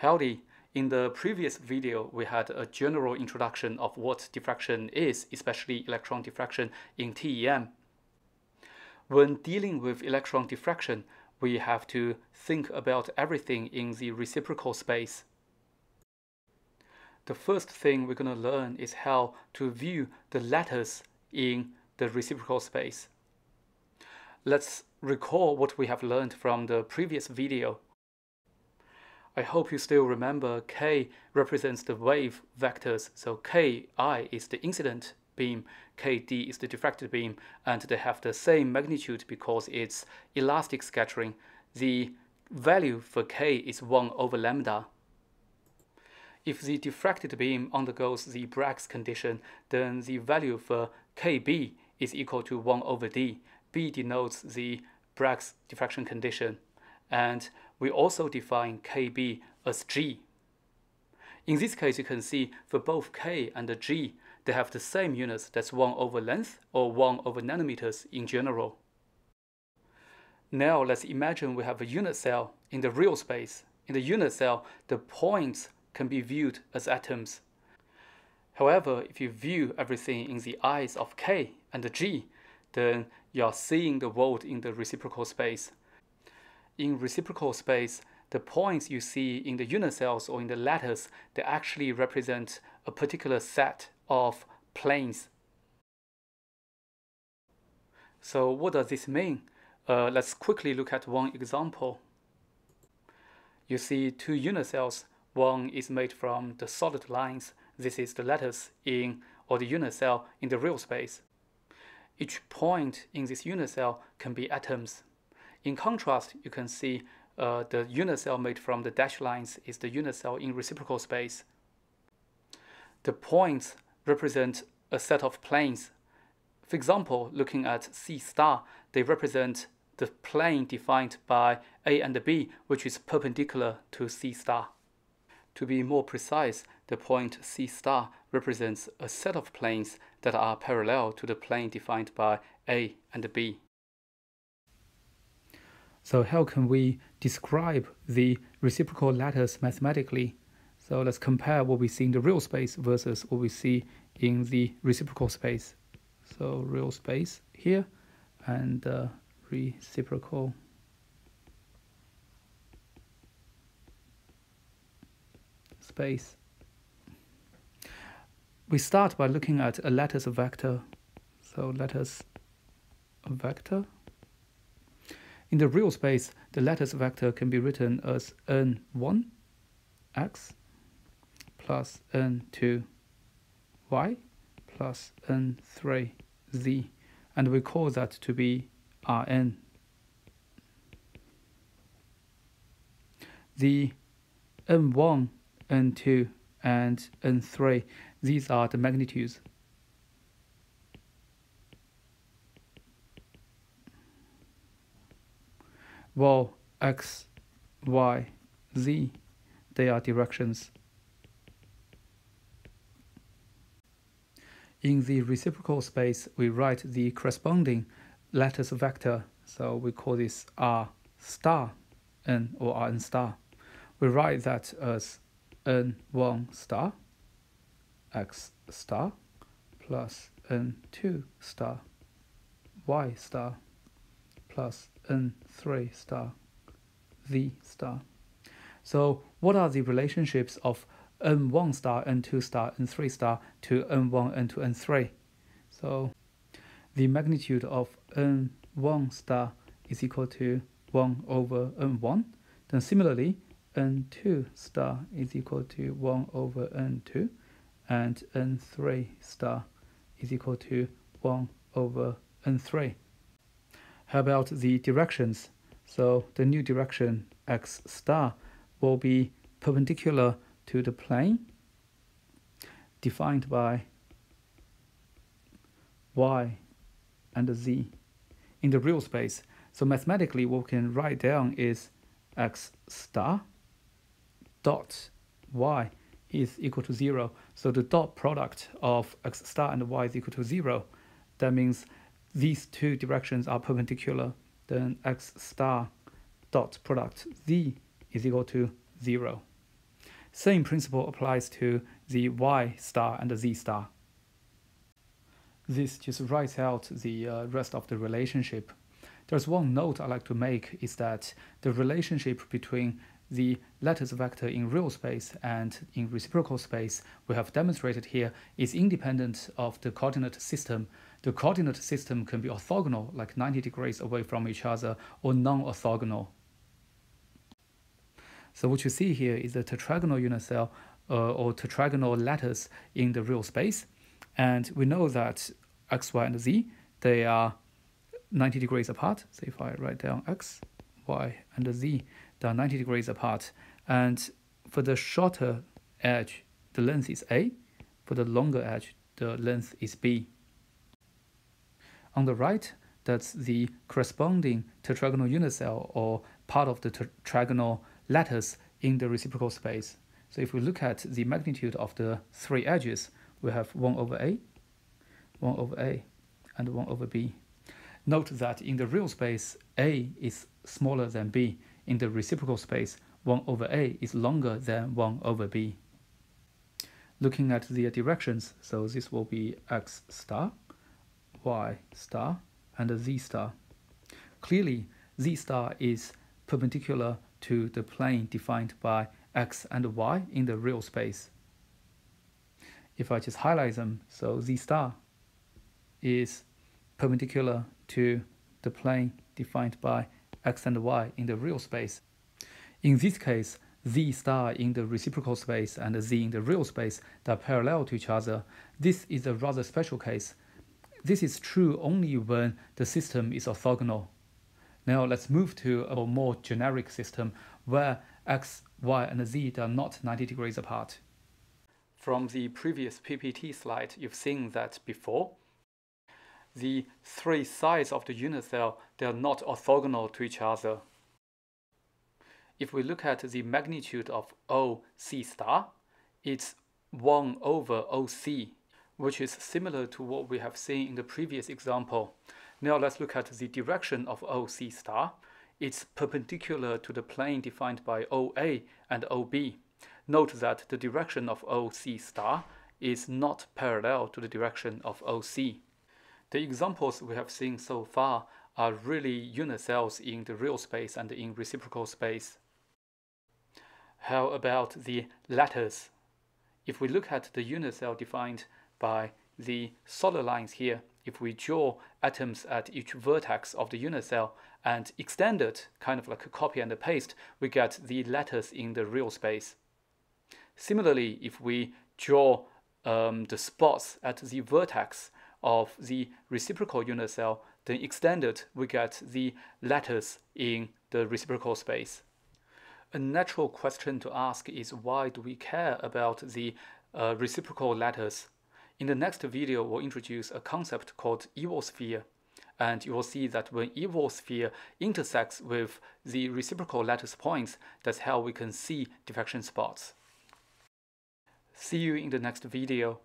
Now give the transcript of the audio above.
Howdy! In the previous video, we had a general introduction of what diffraction is, especially electron diffraction in TEM. When dealing with electron diffraction, we have to think about everything in the reciprocal space. The first thing we're going to learn is how to view the lattice in the reciprocal space. Let's recall what we have learned from the previous video. I hope you still remember k represents the wave vectors. So ki is the incident beam, kd is the diffracted beam, and they have the same magnitude because it's elastic scattering. The value for k is 1 over lambda. If the diffracted beam undergoes the Bragg's condition, then the value for kb is equal to 1 over d. b denotes the Bragg's diffraction condition. And we also define Kb as G. In this case, you can see for both K and G, they have the same units, that's 1 over length or 1 over nanometers in general. Now let's imagine we have a unit cell in the real space. In the unit cell, the points can be viewed as atoms. However, if you view everything in the eyes of K and G, then you are seeing the world in the reciprocal space in reciprocal space, the points you see in the unit cells or in the lattice, they actually represent a particular set of planes. So what does this mean? Uh, let's quickly look at one example. You see two unit cells. One is made from the solid lines. This is the lattice in or the unit cell in the real space. Each point in this unit cell can be atoms. In contrast, you can see uh, the unit cell made from the dashed lines is the unit cell in reciprocal space. The points represent a set of planes. For example, looking at C star, they represent the plane defined by A and B, which is perpendicular to C star. To be more precise, the point C star represents a set of planes that are parallel to the plane defined by A and B. So how can we describe the reciprocal lattice mathematically? So let's compare what we see in the real space versus what we see in the reciprocal space. So real space here and uh, reciprocal space. We start by looking at a lattice vector. So lattice vector in the real space, the lattice vector can be written as n1 x plus n2 y plus n3 z, and we call that to be Rn. The n1, n2, and n3, these are the magnitudes well x, y, z, they are directions. In the reciprocal space, we write the corresponding lattice vector, so we call this r star n or rn star. We write that as n1 star x star plus n2 star y star plus n3 star z star. So what are the relationships of n1 star, n2 star, n3 star to n1, n2, n3? So the magnitude of n1 star is equal to 1 over n1. Then similarly, n2 star is equal to 1 over n2 and n3 star is equal to 1 over n3. How about the directions? So the new direction x star will be perpendicular to the plane defined by y and z in the real space. So mathematically what we can write down is x star dot y is equal to 0. So the dot product of x star and y is equal to 0. That means these two directions are perpendicular, then x star dot product z is equal to 0. Same principle applies to the y star and the z star. This just writes out the uh, rest of the relationship. There's one note I like to make is that the relationship between the lattice vector in real space and in reciprocal space we have demonstrated here is independent of the coordinate system. The coordinate system can be orthogonal, like 90 degrees away from each other, or non-orthogonal. So what you see here is a tetragonal unit cell uh, or tetragonal lattice in the real space. And we know that x, y, and z, they are 90 degrees apart. So if I write down x, y, and z, they are 90 degrees apart. And for the shorter edge, the length is a. For the longer edge, the length is b. On the right, that's the corresponding tetragonal unit cell or part of the tetragonal lattice in the reciprocal space. So if we look at the magnitude of the three edges, we have 1 over a, 1 over a, and 1 over b. Note that in the real space, a is smaller than b. In the reciprocal space, 1 over a is longer than 1 over b. Looking at the directions, so this will be x star, y star, and z star. Clearly, z star is perpendicular to the plane defined by x and y in the real space. If I just highlight them, so z star is perpendicular to the plane defined by x and y in the real space. In this case, z star in the reciprocal space and z in the real space that are parallel to each other. This is a rather special case. This is true only when the system is orthogonal. Now let's move to a more generic system where x, y, and z are not 90 degrees apart. From the previous PPT slide, you've seen that before. The three sides of the unit cell, they are not orthogonal to each other. If we look at the magnitude of OC star, it's 1 over OC, which is similar to what we have seen in the previous example. Now let's look at the direction of OC star. It's perpendicular to the plane defined by OA and OB. Note that the direction of OC star is not parallel to the direction of OC. The examples we have seen so far are really unit cells in the real space and in reciprocal space. How about the lattice? If we look at the unit cell defined by the solid lines here, if we draw atoms at each vertex of the unit cell and extend it, kind of like a copy and a paste, we get the lattice in the real space. Similarly, if we draw um, the spots at the vertex of the reciprocal unit cell, then extend it, we get the lattice in the reciprocal space. A natural question to ask is why do we care about the uh, reciprocal lattice in the next video, we'll introduce a concept called Ewald sphere. And you will see that when Ewald sphere intersects with the reciprocal lattice points, that's how we can see diffraction spots. See you in the next video.